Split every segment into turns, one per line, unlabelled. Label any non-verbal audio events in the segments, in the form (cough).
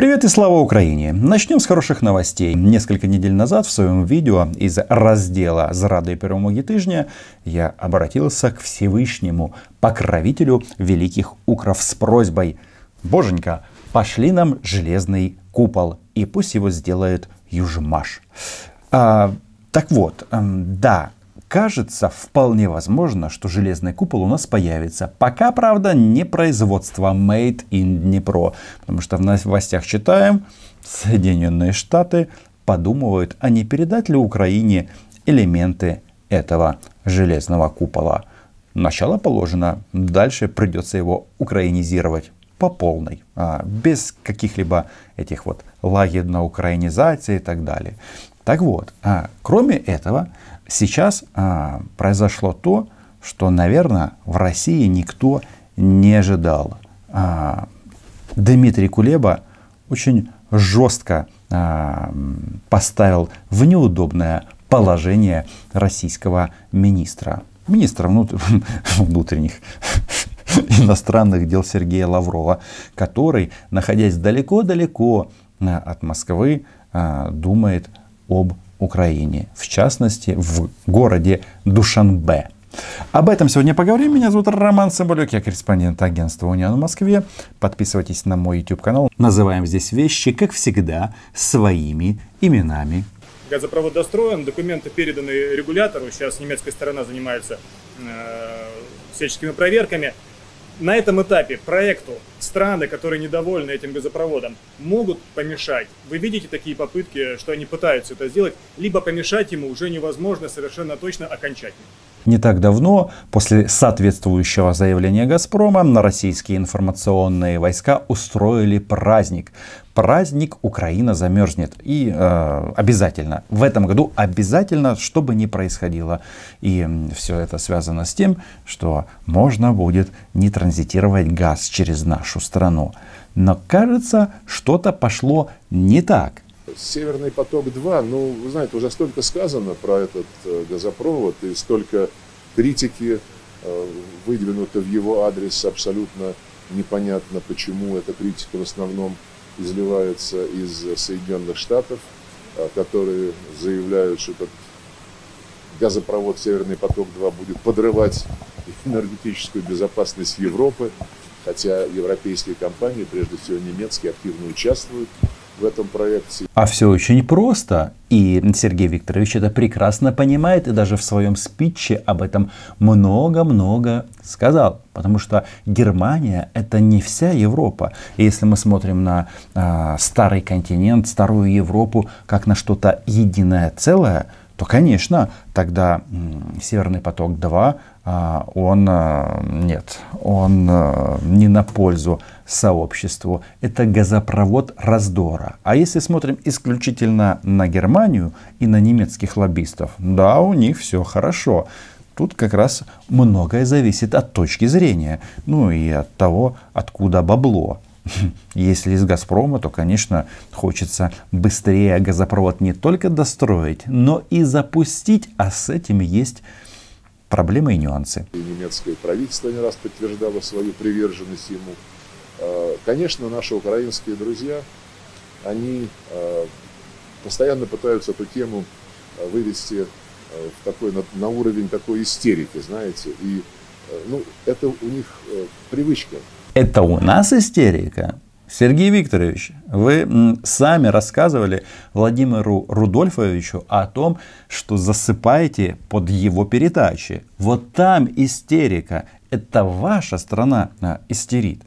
Привет и слава Украине! Начнем с хороших новостей. Несколько недель назад в своем видео из раздела «Зрады перемоги тижня» я обратился к Всевышнему, покровителю великих укров с просьбой «Боженька, пошли нам железный купол, и пусть его сделает Южмаш». А, так вот, да, кажется вполне возможно, что железный купол у нас появится. Пока, правда, не производство Made in Dnipro. Потому что в новостях читаем, Соединенные Штаты подумывают, а не передать ли Украине элементы этого железного купола. Начало положено, дальше придется его украинизировать по полной, а, без каких-либо этих вот лагерь на украинизации и так далее. Так вот, а, кроме этого, сейчас а, произошло то, что, наверное, в России никто не ожидал. А, Дмитрий Кулеба очень жестко а, поставил в неудобное положение российского министра. Министра (laughs) внутренних (laughs) иностранных дел Сергея Лаврова, который, находясь далеко-далеко а, от Москвы, а, думает об Украине, в частности в городе Душанбе. Об этом сегодня поговорим. Меня зовут Роман Соболек, я корреспондент агентства «Униан» в Москве. Подписывайтесь на мой YouTube канал. Называем здесь вещи, как всегда, своими именами.
Газопровод достроен, документы переданы регулятору. Сейчас немецкая сторона занимается э, всяческими проверками на этом этапе проекту страны, которые недовольны этим газопроводом, могут помешать. Вы видите такие попытки, что они пытаются это сделать, либо помешать ему уже невозможно совершенно точно окончательно.
Не так давно, после соответствующего заявления «Газпрома», на российские информационные войска устроили праздник. Праздник «Украина замерзнет». И э, обязательно, в этом году обязательно, что бы ни происходило. И все это связано с тем, что можно будет не транзитировать газ через нашу страну. Но кажется, что-то пошло не так.
Северный поток-2, ну, вы знаете, уже столько сказано про этот э, газопровод и столько критики э, выдвинуто в его адрес. Абсолютно непонятно, почему эта критика в основном изливается из Соединенных Штатов, э, которые заявляют, что этот газопровод Северный поток-2 будет подрывать энергетическую безопасность Европы, хотя европейские компании, прежде всего немецкие, активно участвуют этом проекте.
А все очень просто. И Сергей Викторович это прекрасно понимает и даже в своем спиче об этом много-много сказал. Потому что Германия это не вся Европа. И если мы смотрим на э, старый континент, старую Европу, как на что-то единое целое, то, конечно, тогда Северный поток-2, а, он, а, нет, он не на пользу сообществу. Это газопровод раздора. А если смотрим исключительно на Германию и на немецких лоббистов, да, у них все хорошо. Тут как раз многое зависит от точки зрения, ну и от того, откуда бабло. (laughs) Если из «Газпрома», то, конечно, хочется быстрее газопровод не только достроить, но и запустить, а с этим есть проблемы и нюансы.
И немецкое правительство не раз подтверждало свою приверженность ему. А, конечно, наши украинские друзья, они а, постоянно пытаются эту тему а, вывести в такой, на, на уровень такой истерики, знаете. И ну, это у них привычка
это у нас истерика? Сергей Викторович, вы сами рассказывали Владимиру Рудольфовичу о том, что засыпаете под его передачи. Вот там истерика. Это ваша страна а, истерит.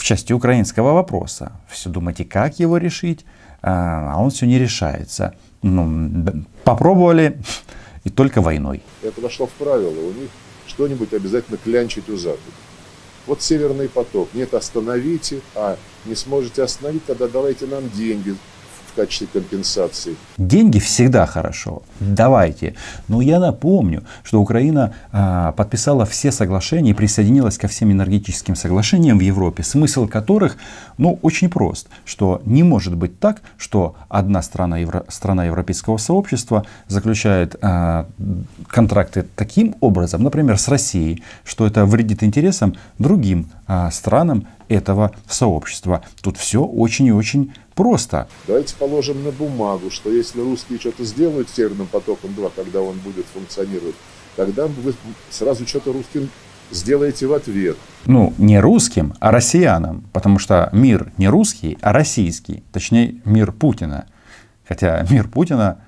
В части украинского вопроса. Все думаете, как его решить, а, а он все не решается. Ну, попробовали (laughs) и только войной.
Это вошло в правило. У них что-нибудь обязательно клянчить у Запада. Вот Северный поток. Нет, остановите, а не сможете остановить, тогда давайте нам деньги качестве компенсации.
Деньги всегда хорошо. Давайте. Но я напомню, что Украина а, подписала все соглашения и присоединилась ко всем энергетическим соглашениям в Европе, смысл которых ну, очень прост, что не может быть так, что одна страна, Евро, страна Европейского сообщества заключает а, контракты таким образом, например, с Россией, что это вредит интересам другим а, странам этого сообщества. Тут все очень и очень просто.
Давайте положим на бумагу, что если русские что-то сделают с Северным потоком 2, когда он будет функционировать, тогда вы сразу что-то русским сделаете в ответ.
Ну, не русским, а россиянам. Потому что мир не русский, а российский. Точнее, мир Путина. Хотя мир Путина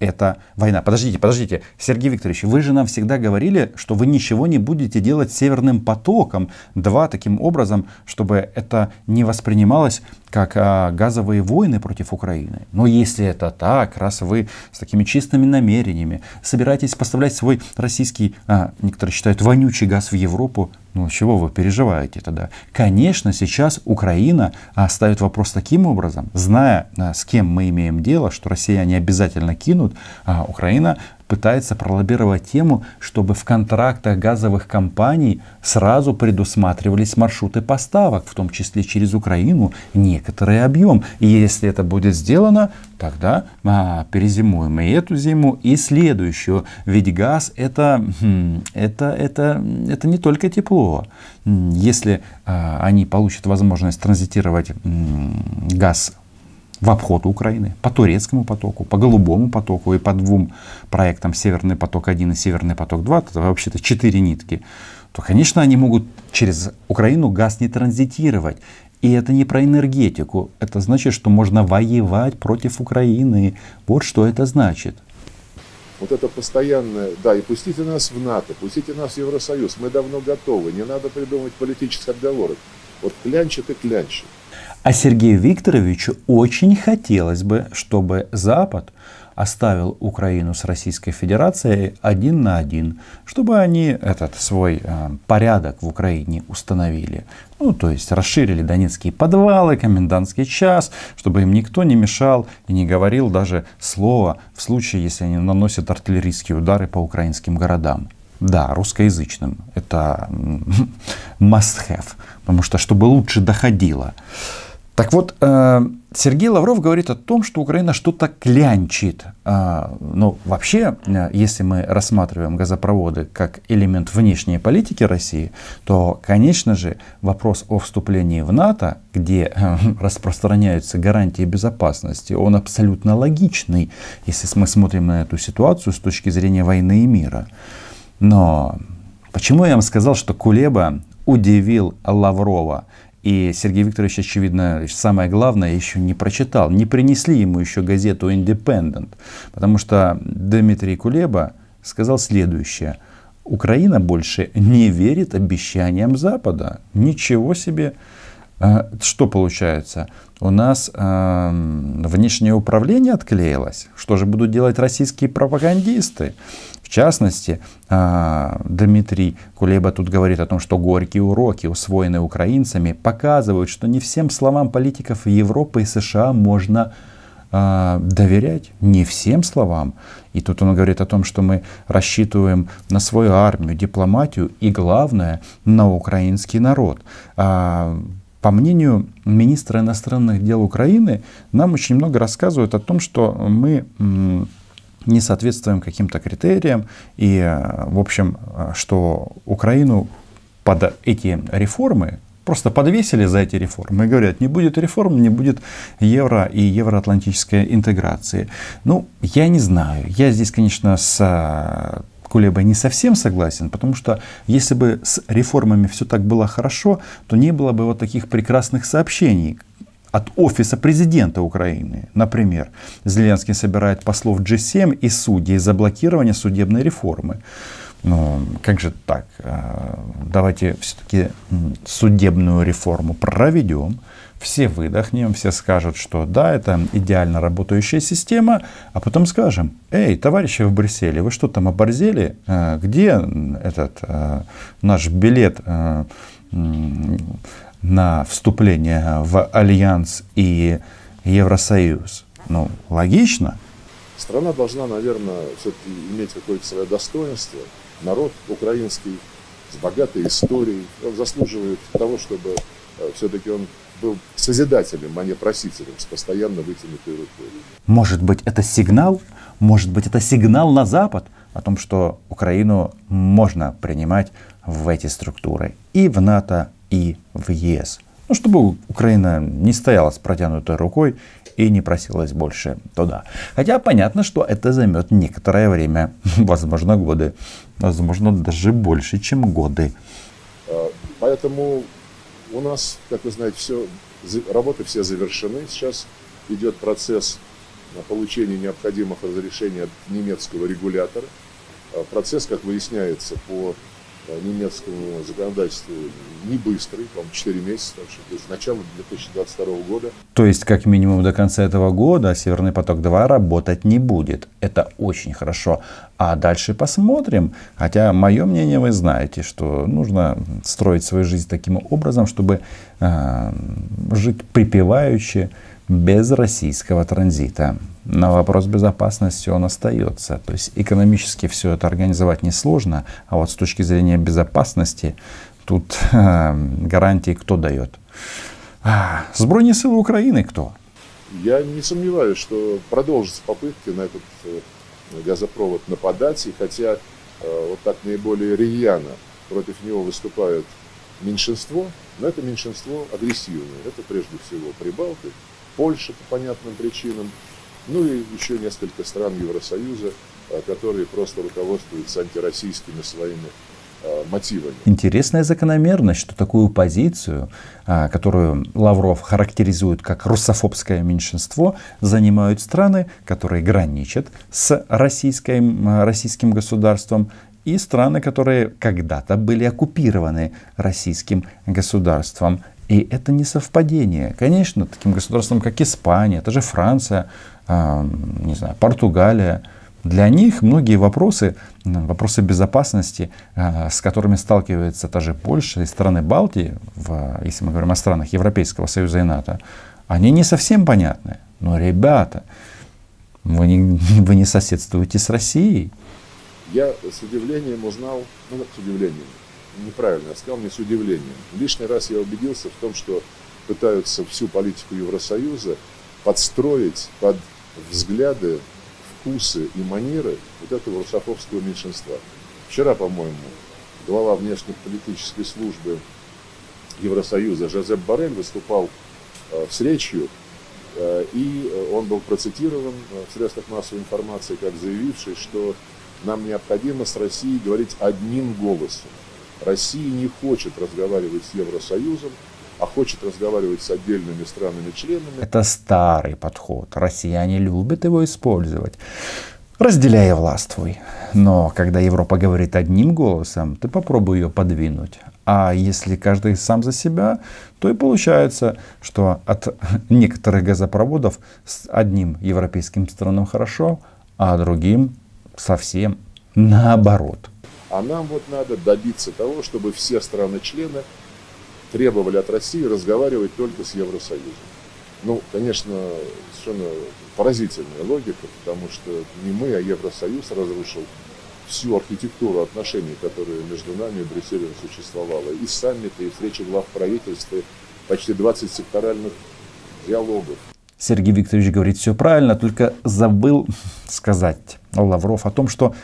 это война. Подождите, подождите, Сергей Викторович, вы же нам всегда говорили, что вы ничего не будете делать северным потоком. Два таким образом, чтобы это не воспринималось как а, газовые войны против Украины. Но если это так, раз вы с такими чистыми намерениями собираетесь поставлять свой российский, а, некоторые считают, вонючий газ в Европу, ну, чего вы переживаете тогда? Конечно, сейчас Украина а, ставит вопрос таким образом, зная, а, с кем мы имеем дело, что россияне обязательно кинут, а Украина пытается пролоббировать тему, чтобы в контрактах газовых компаний сразу предусматривались маршруты поставок, в том числе через Украину, некоторый объем. И если это будет сделано, тогда а, перезимуем и эту зиму, и следующую. Ведь газ это, хм, это, это, это не только тепло. Если а, они получат возможность транзитировать газ в обход Украины, по турецкому потоку, по голубому потоку и по двум проектам Северный поток-1 и Северный поток-2, это вообще-то четыре нитки, то, конечно, они могут через Украину газ не транзитировать. И это не про энергетику. Это значит, что можно воевать против Украины. Вот что это значит.
Вот это постоянное, да, и пустите нас в НАТО, пустите нас в Евросоюз, мы давно готовы, не надо придумывать политических отговорок. Вот клянчит и клянчит.
А Сергею Викторовичу очень хотелось бы, чтобы Запад оставил Украину с Российской Федерацией один на один, чтобы они этот свой э, порядок в Украине установили. Ну, то есть расширили донецкие подвалы, комендантский час, чтобы им никто не мешал и не говорил даже слова в случае, если они наносят артиллерийские удары по украинским городам. Да, русскоязычным. Это (laughs) must have, потому что чтобы лучше доходило. Так вот, э, Сергей Лавров говорит о том, что Украина что-то клянчит. А, ну, вообще, э, если мы рассматриваем газопроводы как элемент внешней политики России, то, конечно же, вопрос о вступлении в НАТО, где э, (laughs) распространяются гарантии безопасности, он абсолютно логичный, если мы смотрим на эту ситуацию с точки зрения войны и мира. Но почему я вам сказал, что Кулеба удивил Лаврова? И Сергей Викторович, очевидно, самое главное, еще не прочитал. Не принесли ему еще газету Independent. Потому что Дмитрий Кулеба сказал следующее. Украина больше не верит обещаниям Запада. Ничего себе. А, что получается? У нас э, внешнее управление отклеилось. Что же будут делать российские пропагандисты? В частности, а, Дмитрий Кулеба тут говорит о том, что горькие уроки, усвоенные украинцами, показывают, что не всем словам политиков Европы и США можно а, доверять не всем словам. И тут он говорит о том, что мы рассчитываем на свою армию, дипломатию и, главное, на украинский народ. А, по мнению министра иностранных дел Украины, нам очень много рассказывают о том, что мы не соответствуем каким-то критериям, и, э, в общем, э, что Украину под эти реформы просто подвесили за эти реформы и говорят, не будет реформ, не будет евро и евроатлантической интеграции. Ну, я не знаю. Я здесь, конечно, с Кулебой не совсем согласен, потому что если бы с реформами все так было хорошо, то не было бы вот таких прекрасных сообщений, от офиса президента Украины. Например, Зеленский собирает послов G7 и судей за блокирование судебной реформы. Ну, как же так? А, давайте все-таки судебную реформу проведем, все выдохнем, все скажут, что да, это идеально работающая система, а потом скажем, эй, товарищи в Брюсселе, вы что там оборзели? А, где этот а, наш билет на вступление в Альянс и Евросоюз. Ну, логично.
Страна должна, наверное, все-таки иметь какое-то свое достоинство. Народ украинский с богатой историей, он заслуживает того, чтобы э, все-таки он был созидателем, а не просителем, с постоянно вытянутой рукой.
Может быть, это сигнал? Может быть, это сигнал на Запад о том, что Украину можно принимать в эти структуры и в НАТО, и в ЕС. Ну, чтобы Украина не стояла с протянутой рукой и не просилась больше туда. Хотя понятно, что это займет некоторое время, (laughs) возможно, годы, возможно, даже больше, чем годы.
А, поэтому у нас, как вы знаете, все, работы все завершены. Сейчас идет процесс получения необходимых разрешений от немецкого регулятора. А, процесс, как выясняется, по Немецкому законодательству не быстрый, по-моему, 4 месяца, так что с начала 2022 года.
То есть, как минимум до конца этого года Северный поток-2 работать не будет. Это очень хорошо. А дальше посмотрим. Хотя мое мнение вы знаете, что нужно строить свою жизнь таким образом, чтобы э, жить припеваючи, без российского транзита. На вопрос безопасности он остается. То есть экономически все это организовать несложно, а вот с точки зрения безопасности тут э, гарантии кто дает? А, Збройные силы Украины кто?
Я не сомневаюсь, что продолжатся попытки на этот э, газопровод нападать, и хотя э, вот так наиболее рьяно против него выступает меньшинство, но это меньшинство агрессивное. Это прежде всего прибалты, Польша по понятным причинам, ну и еще несколько стран Евросоюза, а, которые просто руководствуются антироссийскими своими а, мотивами.
Интересная закономерность, что такую позицию, а, которую Лавров характеризует как русофобское меньшинство, занимают страны, которые граничат с российским, российским государством и страны, которые когда-то были оккупированы российским государством. И это не совпадение. Конечно, таким государствам, как Испания, даже Франция, э, не знаю, Португалия, для них многие вопросы, вопросы безопасности, э, с которыми сталкивается та же Польша и страны Балтии, в, если мы говорим о странах Европейского Союза и НАТО, они не совсем понятны. Но, ребята, вы не, (laughs) вы не соседствуете с Россией.
Я с удивлением узнал, ну, с удивлением, неправильно я сказал, не с удивлением. Лишний раз я убедился в том, что пытаются всю политику Евросоюза подстроить под взгляды, вкусы и манеры вот этого русофобского меньшинства. Вчера, по-моему, глава внешнеполитической службы Евросоюза Жозеп Барель выступал э, с речью, э, и он был процитирован в средствах массовой информации как заявивший, что нам необходимо с Россией говорить одним голосом. Россия не хочет разговаривать с Евросоюзом, а хочет разговаривать с отдельными странами-членами.
Это старый подход. Россияне любят его использовать. Разделяя властвуй. Но когда Европа говорит одним голосом, ты попробуй ее подвинуть. А если каждый сам за себя, то и получается, что от некоторых газопроводов с одним европейским странам хорошо, а другим совсем наоборот.
А нам вот надо добиться того, чтобы все страны-члены требовали от России разговаривать только с Евросоюзом. Ну, конечно, совершенно поразительная логика, потому что не мы, а Евросоюз разрушил всю архитектуру отношений, которые между нами и Брюсселем существовала. И саммиты, и встречи глав правительства, почти 20 секторальных диалогов.
Сергей Викторович говорит все правильно, только забыл сказать Лавров о том, что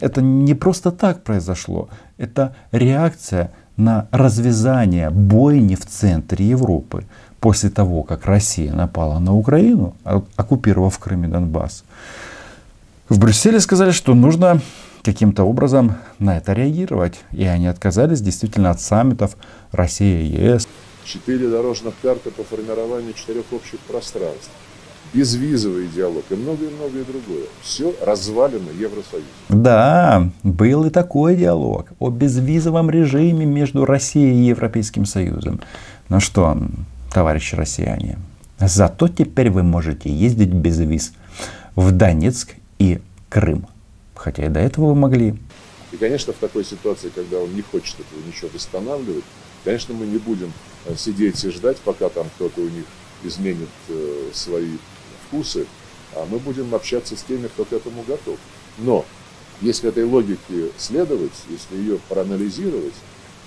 это не просто так произошло, это реакция на развязание бойни в центре Европы после того, как Россия напала на Украину, оккупировав Крым и Донбасс. В Брюсселе сказали, что нужно каким-то образом на это реагировать. И они отказались действительно от саммитов Россия и ЕС.
Четыре дорожных карты по формированию четырех общих пространств безвизовый диалог и многое-многое другое. Все развалено Евросоюзом.
Да, был и такой диалог о безвизовом режиме между Россией и Европейским Союзом. Ну что, товарищи россияне, зато теперь вы можете ездить без виз в Донецк и Крым. Хотя и до этого вы могли.
И, конечно, в такой ситуации, когда он не хочет этого ничего восстанавливать, конечно, мы не будем э, сидеть и ждать, пока там кто-то у них изменит э, свои вкусы, а мы будем общаться с теми, кто к этому готов. Но если этой логике следовать, если ее проанализировать,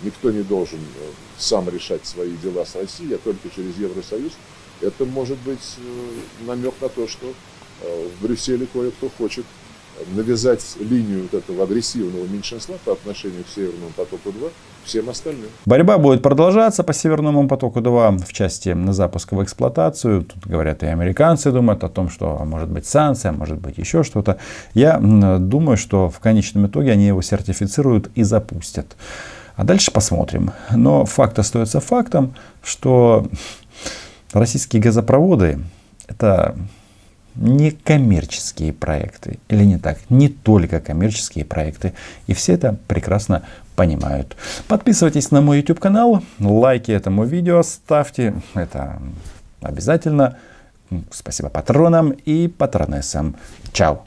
никто не должен э, сам решать свои дела с Россией, а только через Евросоюз, это может быть намек на то, что в Брюсселе кое-кто хочет навязать линию вот этого агрессивного меньшинства по отношению к Северному потоку-2 всем остальным.
Борьба будет продолжаться по Северному потоку-2 в части запуска в эксплуатацию. Тут говорят и американцы думают о том, что может быть санкция, может быть еще что-то. Я думаю, что в конечном итоге они его сертифицируют и запустят. А дальше посмотрим. Но факт остается фактом, что российские газопроводы это не коммерческие проекты. Или не так, не только коммерческие проекты. И все это прекрасно понимают. Подписывайтесь на мой YouTube канал, лайки этому видео ставьте. Это обязательно. Спасибо патронам и патронессам. Чао.